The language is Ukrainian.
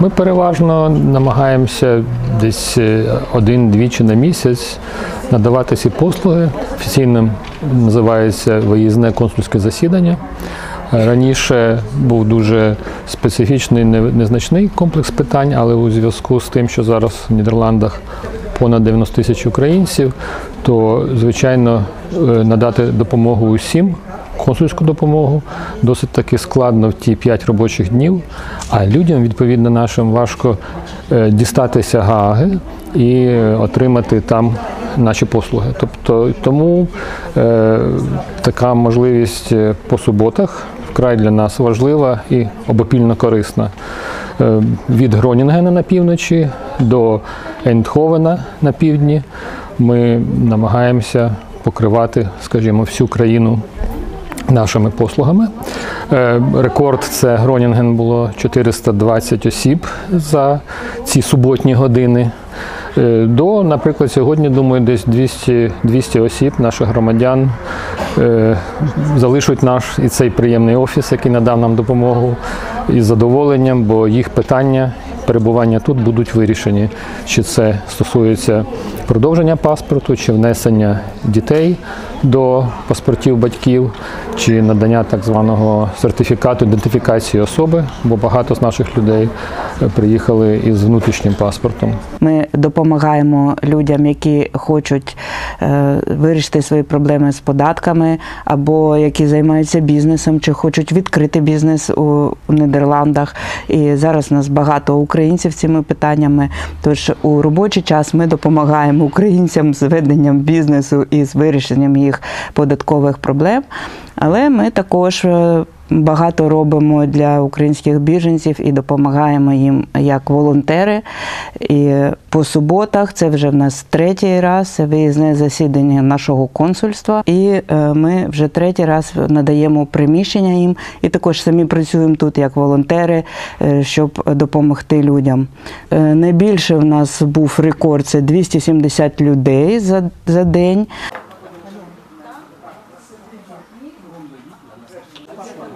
Ми переважно намагаємося десь е, один-двічі на місяць надавати ці послуги. Офіційно називається виїзне консульське засідання. Е, Раніше був дуже специфічний незначний комплекс питань, але у зв'язку з тим, що зараз в Нідерландах понад 90 тисяч українців, то звичайно е, надати допомогу усім. Консульську допомогу досить таки складно в ті 5 робочих днів, а людям, відповідно, нашим важко е, дістатися Гааги і отримати там наші послуги. Тобто тому е, така можливість е, по суботах вкрай для нас важлива і обопільно корисна. Е, Від Гронінгена на півночі до Ейндховена на півдні ми намагаємося покривати, скажімо, всю країну нашими послугами. Е, Рекорд це Гронінген було 420 осіб за ці суботні години. Е, До, наприклад, сьогодні, думаю, десь 200, 200 осіб, наших громадян, е, залишать наш і цей приємний офіс, який надав нам допомогу із задоволенням, бо їх питання перебування тут будуть вирішені. Чи це стосується продовження паспорту, чи внесення дітей до паспортів батьків, чи надання так званого сертифікату ідентифікації особи, бо багато з наших людей е, приїхали із внутрішнім паспортом. Ми допомагаємо людям, які хочуть е, вирішити свої проблеми з податками, або які займаються бізнесом, чи хочуть відкрити бізнес у, Нідерландах. І зараз у нас багато українців цими питаннями. Тож у робочий час ми допомагаємо українцям з веденням бізнесу і з вирішенням їх податкових проблем. Але ми також е, багато робимо для українських біженців і допомагаємо їм як волонтери. І по суботах це вже в нас третій раз виїзне засідання нашого консульства. І е, ми вже третій раз надаємо приміщення їм, і також самі працюємо тут як волонтери, е, щоб допомогти людям. Найбільше в нас був рекорд це 270 людей за, за день. başlıyor.